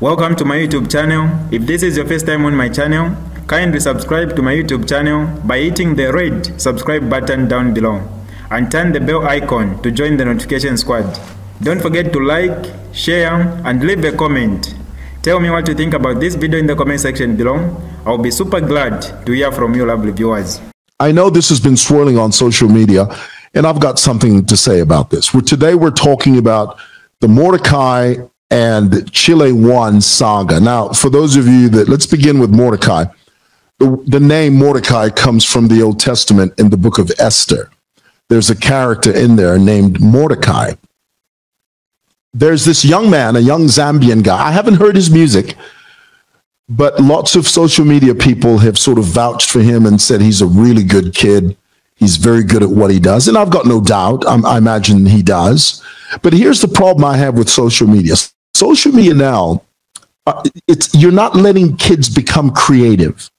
Welcome to my YouTube channel. If this is your first time on my channel, kindly subscribe to my YouTube channel by hitting the red subscribe button down below and turn the bell icon to join the notification squad. Don't forget to like, share and leave a comment. Tell me what you think about this video in the comment section below. I'll be super glad to hear from you lovely viewers. I know this has been swirling on social media, and I've got something to say about this. Today we're talking about the Mordecai and Chile One saga. Now, for those of you that, let's begin with Mordecai. The, the name Mordecai comes from the Old Testament in the book of Esther. There's a character in there named Mordecai. There's this young man, a young Zambian guy. I haven't heard his music, but lots of social media people have sort of vouched for him and said he's a really good kid. He's very good at what he does. And I've got no doubt. I'm, I imagine he does. But here's the problem I have with social media. Social media now, uh, it's, you're not letting kids become creative.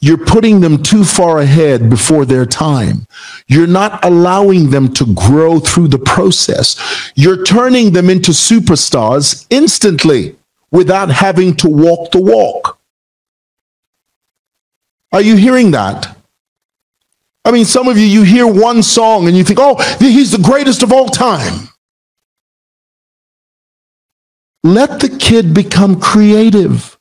You're putting them too far ahead before their time. You're not allowing them to grow through the process. You're turning them into superstars instantly without having to walk the walk. Are you hearing that? I mean, some of you, you hear one song and you think, oh, he's the greatest of all time. Let the kid become creative.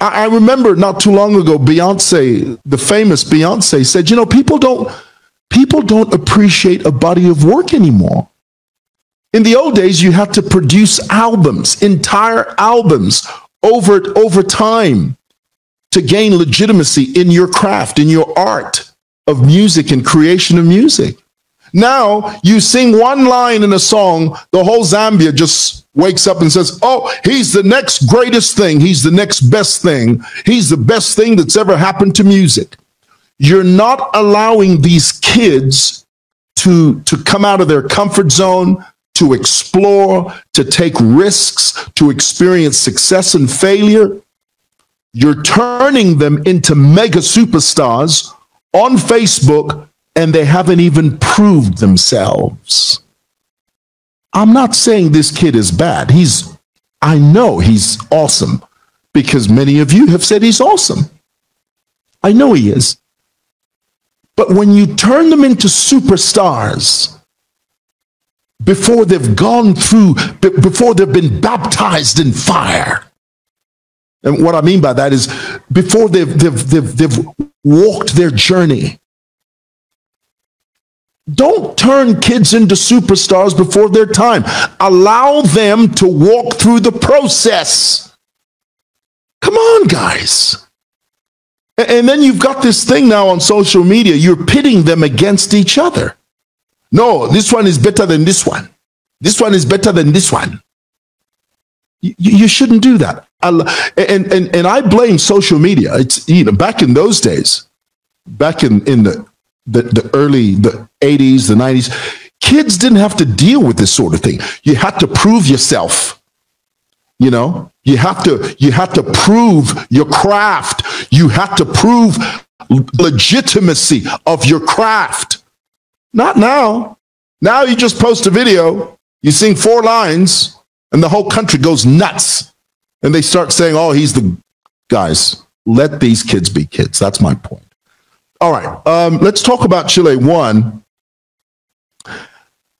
I, I remember not too long ago, Beyonce, the famous Beyonce, said, you know, people don't people don't appreciate a body of work anymore. In the old days, you had to produce albums, entire albums over, over time to gain legitimacy in your craft, in your art of music and creation of music. Now you sing one line in a song, the whole Zambia just wakes up and says, Oh, he's the next greatest thing. He's the next best thing. He's the best thing that's ever happened to music. You're not allowing these kids to, to come out of their comfort zone, to explore, to take risks, to experience success and failure. You're turning them into mega superstars on Facebook and they haven't even proved themselves. I'm not saying this kid is bad. He's, I know he's awesome because many of you have said he's awesome. I know he is. But when you turn them into superstars before they've gone through, before they've been baptized in fire, and what I mean by that is before they've, they've, they've, they've walked their journey, don't turn kids into superstars before their time. Allow them to walk through the process. Come on, guys. And then you've got this thing now on social media. You're pitting them against each other. No, this one is better than this one. This one is better than this one. You, shouldn't do that. And, and, and I blame social media. It's, you know, back in those days, back in, in the, the, the early, the 80s, the 90s, kids didn't have to deal with this sort of thing. You had to prove yourself. You know, you have to, you have to prove your craft. You have to prove legitimacy of your craft. Not now. Now you just post a video, you sing four lines, and the whole country goes nuts. And they start saying, oh, he's the guys. Let these kids be kids. That's my point. All right. Um, let's talk about Chile One.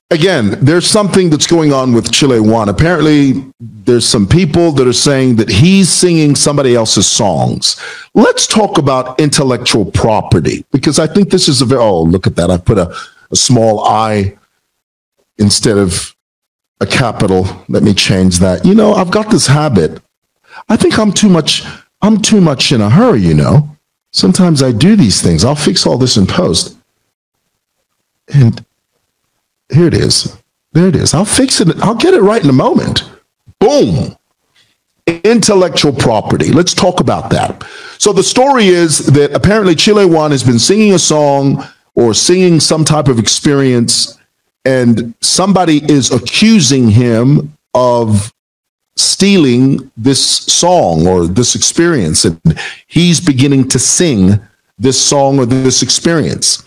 Again, there's something that's going on with Chile One. Apparently, there's some people that are saying that he's singing somebody else's songs. Let's talk about intellectual property because I think this is a very, oh, look at that. I put a, a small I instead of a capital. Let me change that. You know, I've got this habit. I think I'm too much, I'm too much in a hurry, you know. Sometimes I do these things. I'll fix all this in post. And here it is. There it is. I'll fix it. I'll get it right in a moment. Boom. intellectual property. Let's talk about that. So the story is that apparently Chile One has been singing a song or singing some type of experience, and somebody is accusing him of stealing this song or this experience, and he's beginning to sing this song or this experience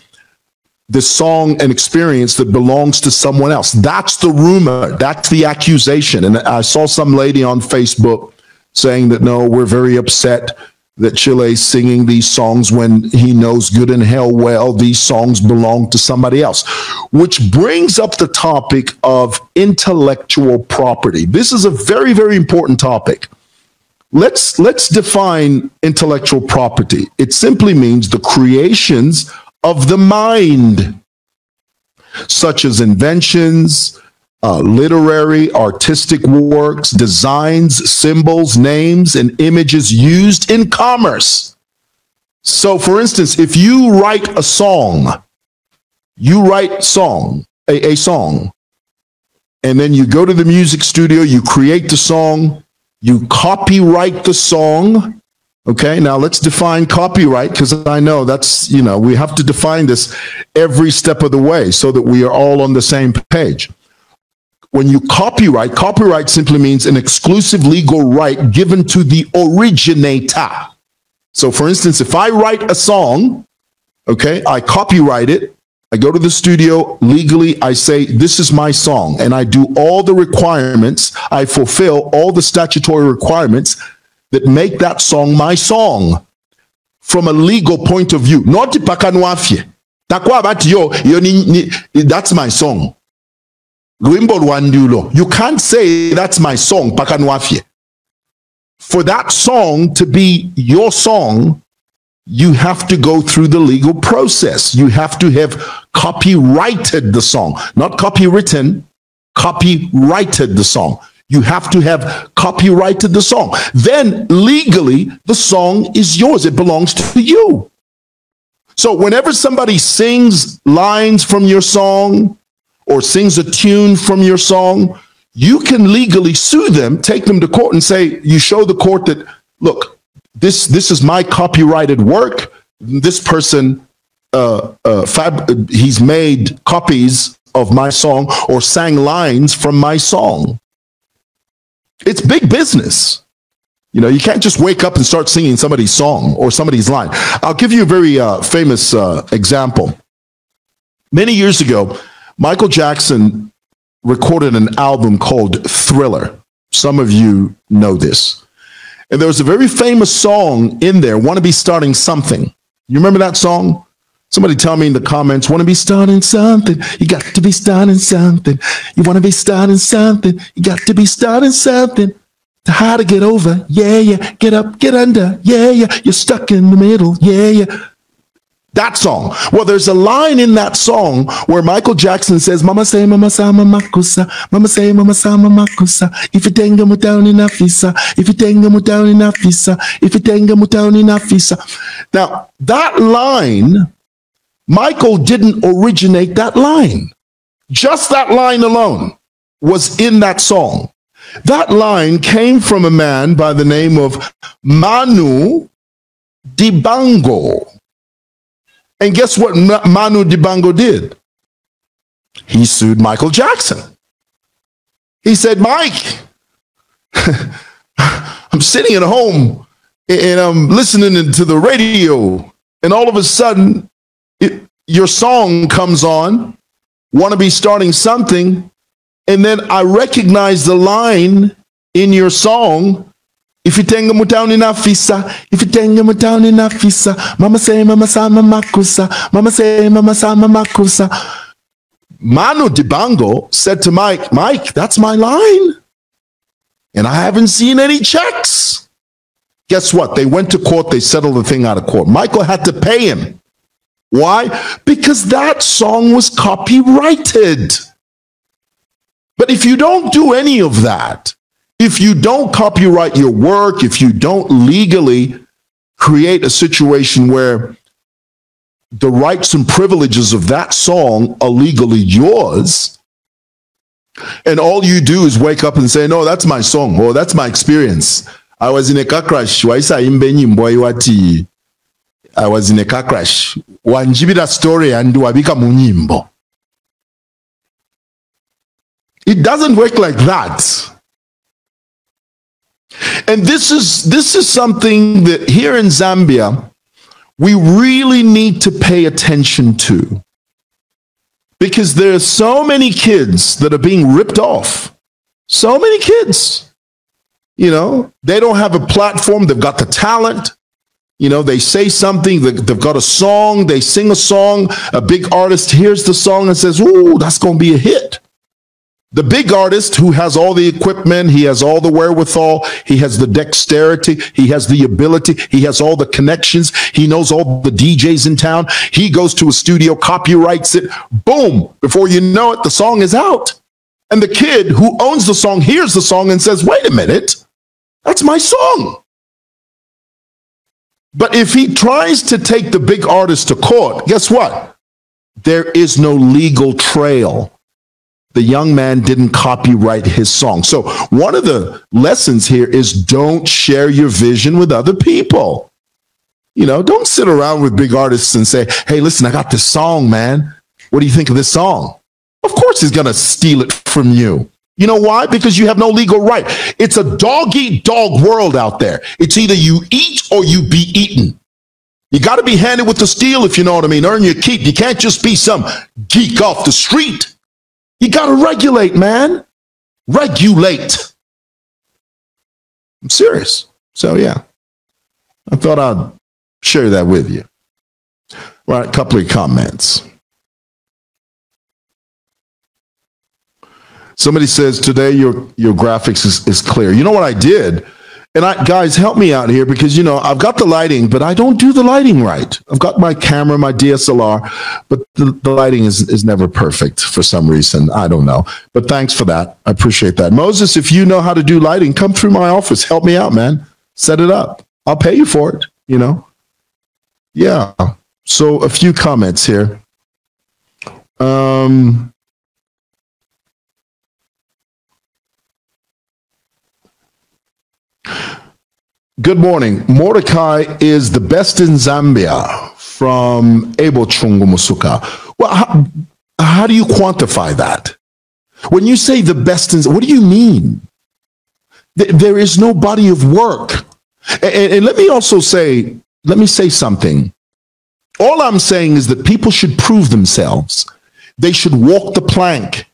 this song and experience that belongs to someone else. That's the rumor. That's the accusation. And I saw some lady on Facebook saying that no, we're very upset that Chile's singing these songs when he knows good and hell well these songs belong to somebody else. Which brings up the topic of intellectual property. This is a very, very important topic. Let's let's define intellectual property. It simply means the creations of the mind, such as inventions, uh, literary, artistic works, designs, symbols, names, and images used in commerce. So, for instance, if you write a song, you write song, a, a song, and then you go to the music studio, you create the song, you copyright the song, Okay, now let's define copyright because I know that's, you know, we have to define this every step of the way so that we are all on the same page. When you copyright, copyright simply means an exclusive legal right given to the originator. So, for instance, if I write a song, okay, I copyright it, I go to the studio legally, I say, This is my song, and I do all the requirements, I fulfill all the statutory requirements that make that song my song from a legal point of view. Not that's my song. You can't say that's my song, pakanwafye. For that song to be your song, you have to go through the legal process. You have to have copyrighted the song, not copywritten, copyrighted the song. You have to have copyrighted the song. Then legally, the song is yours. It belongs to you. So whenever somebody sings lines from your song or sings a tune from your song, you can legally sue them, take them to court and say, you show the court that, look, this, this is my copyrighted work. This person, uh, uh, fab- he's made copies of my song or sang lines from my song. It's big business. You know, you can't just wake up and start singing somebody's song or somebody's line. I'll give you a very uh, famous uh, example. Many years ago, Michael Jackson recorded an album called Thriller. Some of you know this. And there was a very famous song in there, Want to Be Starting Something. You remember that song? Somebody tell me in the comments, want to be starting something. You got to be starting something. You want to be starting something. You got to be starting something. To how to get over. Yeah, yeah. Get up, get under. Yeah, yeah. You're stuck in the middle. Yeah, yeah. That song. Well, there's a line in that song where Michael Jackson says, Mama say, Mama say, Mama kusa. Mama say, Mama say, Mama kusa. If you tenga mu down in afisa. If you tenga mu down in afisa. If you tenga mu down in afisa. Now, that line Michael didn't originate that line. Just that line alone was in that song. That line came from a man by the name of Manu Dibango. And guess what Manu Dibango did? He sued Michael Jackson. He said, Mike, I'm sitting at home and I'm listening to the radio, and all of a sudden, it, your song comes on, want to be starting something, and then I recognize the line in your song. If you tenga mutauni na fisa, if you tenga mutauni fisa, mama say mama sa mama kusa, mama say mama sa mama kusa. Manu Dibango said to Mike, Mike, that's my line. And I haven't seen any checks. Guess what? They went to court, they settled the thing out of court. Michael had to pay him. Why? Because that song was copyrighted. But if you don't do any of that, if you don't copyright your work, if you don't legally create a situation where the rights and privileges of that song are legally yours, and all you do is wake up and say, No, that's my song, or that's my experience. I was in a car crash. I was in a car crash. Wanjibira story and it doesn't work like that and this is this is something that here in Zambia we really need to pay attention to because there are so many kids that are being ripped off so many kids you know, they don't have a platform. They've got the talent. You know, they say something, they've got a song, they sing a song. A big artist hears the song and says, Oh, that's going to be a hit. The big artist who has all the equipment, he has all the wherewithal, he has the dexterity, he has the ability, he has all the connections, he knows all the DJs in town. He goes to a studio, copyrights it, boom, before you know it, the song is out. And the kid who owns the song hears the song and says, Wait a minute, that's my song. But if he tries to take the big artist to court, guess what? There is no legal trail. The young man didn't copyright his song. So, one of the lessons here is don't share your vision with other people. You know, don't sit around with big artists and say, hey, listen, I got this song, man. What do you think of this song? Of course, he's going to steal it from you. You know why? Because you have no legal right. It's a dog eat dog world out there. It's either you eat or you be eaten. You got to be handed with the steel, if you know what I mean. Earn your keep. You can't just be some geek off the street. You got to regulate, man. Regulate. I'm serious. So, yeah, I thought I'd share that with you. All right, a couple of comments. Somebody says today your your graphics is, is clear. You know what I did? And I guys help me out here because you know I've got the lighting, but I don't do the lighting right. I've got my camera, my DSLR, but the, the lighting is, is never perfect for some reason. I don't know. But thanks for that. I appreciate that. Moses, if you know how to do lighting, come through my office. Help me out, man. Set it up. I'll pay you for it, you know. Yeah. So a few comments here. Um Good morning. Mordecai is the best in Zambia from Ebo Chungumusuka. Well, how, how do you quantify that? When you say the best in, what do you mean? There is no body of work. And, and let me also say, let me say something. All I'm saying is that people should prove themselves. They should walk the plank.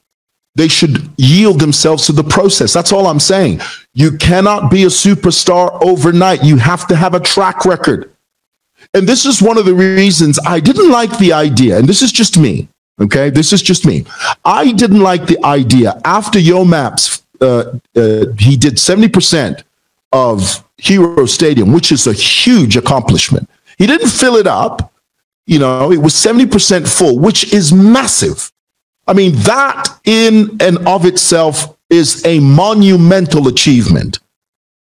They should yield themselves to the process. That's all I'm saying. You cannot be a superstar overnight. You have to have a track record. And this is one of the reasons I didn't like the idea. And this is just me. Okay. This is just me. I didn't like the idea after Yo Maps, uh, uh, he did 70% of Hero Stadium, which is a huge accomplishment. He didn't fill it up. You know, it was 70% full, which is massive. I mean, that in and of itself is a monumental achievement.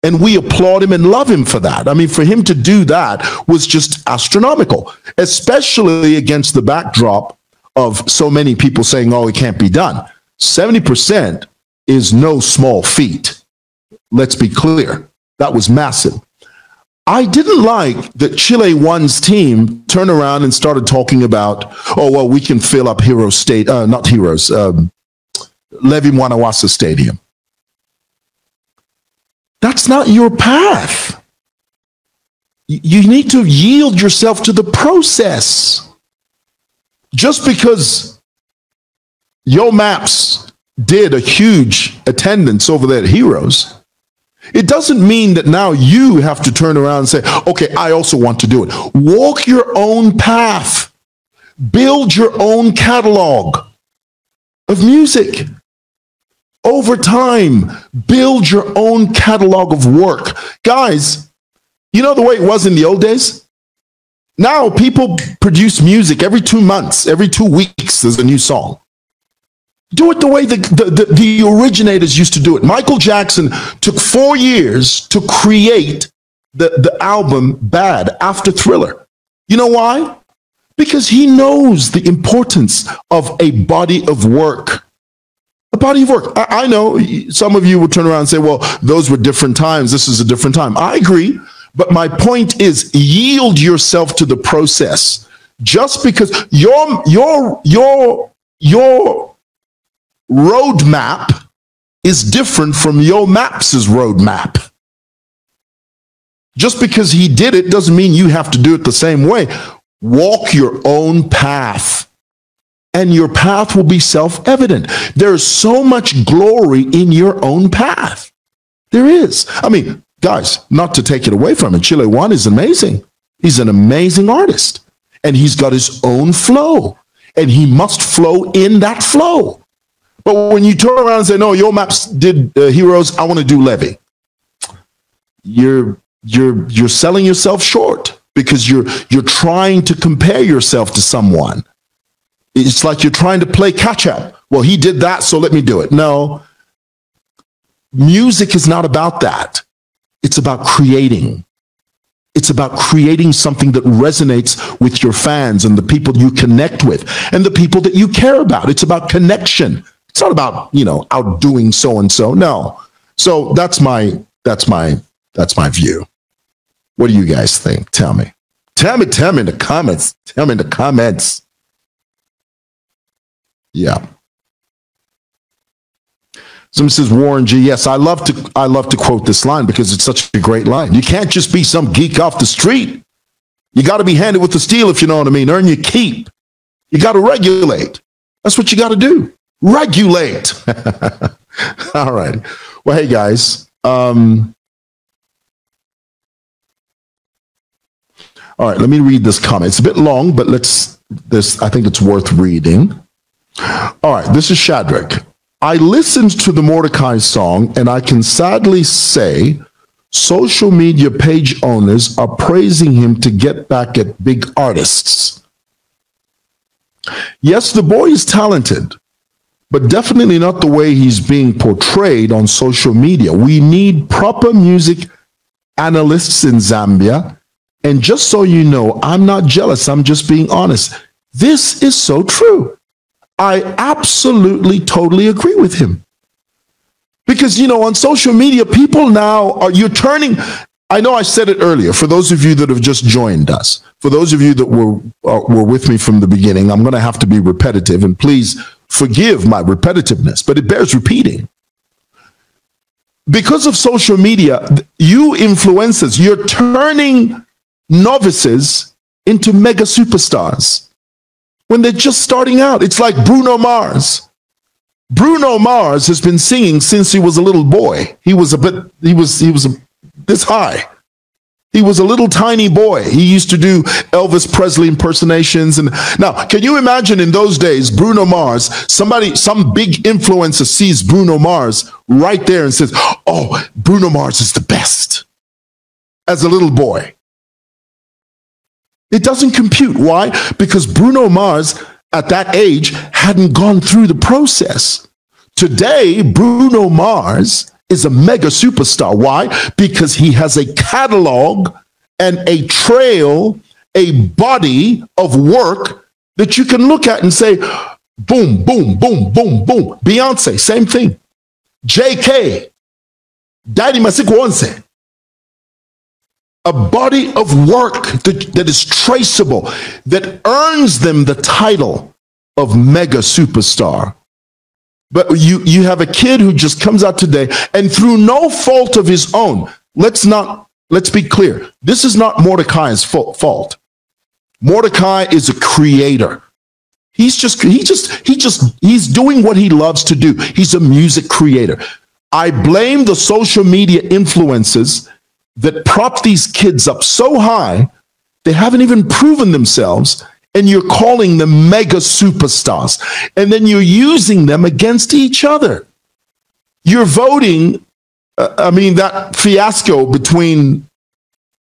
And we applaud him and love him for that. I mean, for him to do that was just astronomical, especially against the backdrop of so many people saying, oh, it can't be done. 70% is no small feat. Let's be clear. That was massive. I didn't like that Chile One's team turned around and started talking about, oh, well, we can fill up Hero State, uh, not Heroes, um, Levy Mwanawasa Stadium. That's not your path. You need to yield yourself to the process. Just because Yo Maps did a huge attendance over there at Heroes it doesn't mean that now you have to turn around and say, okay, I also want to do it. Walk your own path, build your own catalog of music. Over time, build your own catalog of work. Guys, you know the way it was in the old days? Now people produce music every two months, every two weeks, there's a new song. Do it the way the, the, the, the, originators used to do it. Michael Jackson took four years to create the, the album Bad after Thriller. You know why? Because he knows the importance of a body of work. A body of work. I, I know some of you will turn around and say, well, those were different times. This is a different time. I agree. But my point is yield yourself to the process. Just because your your your your roadmap is different from Yo Maps' roadmap. Just because he did it doesn't mean you have to do it the same way. Walk your own path, and your path will be self evident. There's so much glory in your own path. There is. I mean, guys, not to take it away from him, Chile One is amazing. He's an amazing artist, and he's got his own flow, and he must flow in that flow. But when you turn around and say, "No, Yo Maps did uh, heroes," I want to do Levy. You're you're you're selling yourself short because you're you're trying to compare yourself to someone. It's like you're trying to play catch up. Well, he did that, so let me do it. No. Music is not about that. It's about creating. It's about creating something that resonates with your fans and the people you connect with and the people that you care about. It's about connection. It's not about, you know, outdoing so and so. No. So that's my that's my that's my view. What do you guys think? Tell me. Tell me, tell me in the comments. Tell me in the comments. Yeah. So Mrs. Warren G. Yes, I love to I love to quote this line because it's such a great line. You can't just be some geek off the street. You got to be handed with the steel, if you know what I mean. Earn your keep. You got to regulate. That's what you got to do. Regulate. All right. Well, hey guys. Um, all right, let me read this comment. It's a bit long, but let's this I think it's worth reading. All right, this is Shadrach. I listened to the Mordecai song, and I can sadly say social media page owners are praising him to get back at big artists. Yes, the boy is talented, but definitely not the way he's being portrayed on social media. We need proper music analysts in Zambia. And just so you know, I'm not jealous, I'm just being honest. This is so true. I absolutely, totally agree with him. Because, you know, on social media, people now are, you're turning, I know I said it earlier, for those of you that have just joined us, for those of you that were, uh, were with me from the beginning, I'm going to have to be repetitive and please forgive my repetitiveness, but it bears repeating. Because of social media, you influencers, you're turning novices into mega superstars when they're just starting out. It's like Bruno Mars. Bruno Mars has been singing since he was a little boy. He was a bit, he was, he was a, this high. He was a little tiny boy. He used to do Elvis Presley impersonations. And now, can you imagine in those days, Bruno Mars, somebody, some big influencer sees Bruno Mars right there and says, Oh, Bruno Mars is the best as a little boy. It doesn't compute. Why? Because Bruno Mars at that age hadn't gone through the process. Today, Bruno Mars is a mega superstar. Why? Because he has a catalog and a trail, a body of work that you can look at and say, boom, boom, boom, boom, boom. Beyonce, same thing. JK, Daddy Masiku a body of work that, that is traceable, that earns them the title of mega superstar. But you, you have a kid who just comes out today and through no fault of his own, let's not, let's be clear. This is not Mordecai's fault. Mordecai is a creator. He's just, he just, he just, he's doing what he loves to do. He's a music creator. I blame the social media influences that prop these kids up so high, they haven't even proven themselves, and you're calling them mega superstars. And then you're using them against each other. You're voting, uh, I mean, that fiasco between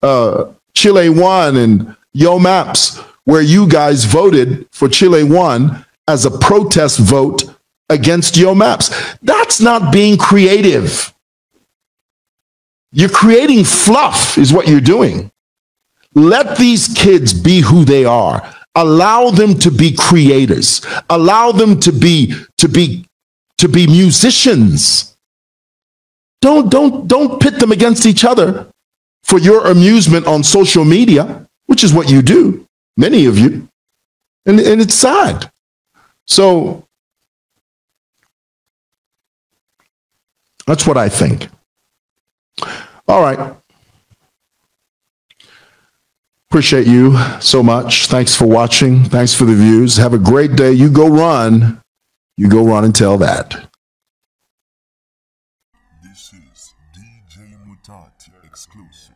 uh, Chile One and Yo Maps, where you guys voted for Chile One as a protest vote against Yo Maps. That's not being creative. You're creating fluff, is what you're doing. Let these kids be who they are. Allow them to be creators. Allow them to be to be to be musicians. Don't, don't, don't pit them against each other for your amusement on social media, which is what you do, many of you. And, and it's sad. So that's what I think. All right. Appreciate you so much. Thanks for watching. Thanks for the views. Have a great day. You go run. You go run and tell that. This is DJ Mutati exclusive.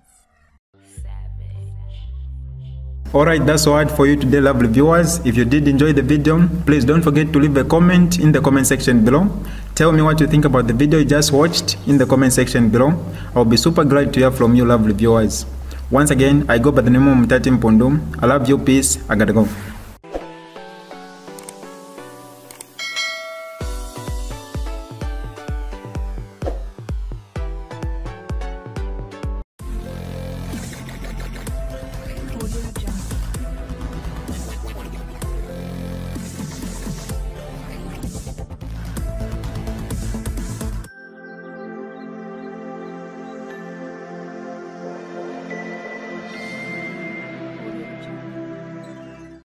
Alright, that's all for you today, lovely viewers. If you did enjoy the video, please don't forget to leave a comment in the comment section below. Tell me what you think about the video you just watched in the comment section below. I'll be super glad to hear from you, lovely viewers. Once again, I go by the name of Mutati Mpundu. I love you, peace, I gotta go.